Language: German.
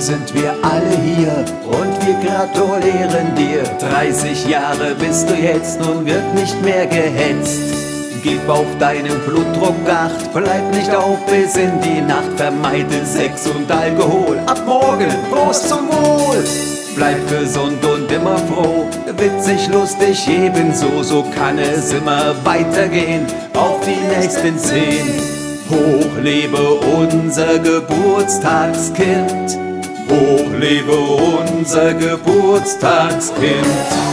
sind wir alle hier und wir gratulieren dir. 30 Jahre bist du jetzt, nun wird nicht mehr gehetzt. Gib auf deinen Blutdruck acht, bleib nicht auf bis in die Nacht, vermeide Sex und Alkohol. Ab morgen, Prost zum Wohl! Bleib gesund und immer froh, witzig, lustig ebenso, so kann es immer weitergehen auf die nächsten zehn. Hoch lebe unser Geburtstagskind, hoch lebe unser Geburtstagskind.